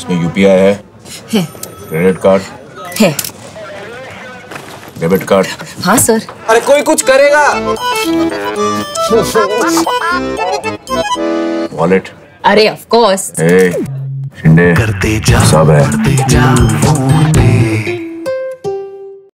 इसमें यूपीआई है credit card है। डेबिट कार्ड हाँ सर अरे कोई कुछ करेगा। वॉलेट अरे ऑफ़ कोर्स शिंदे करते जा सब है। करते जा फ़ोन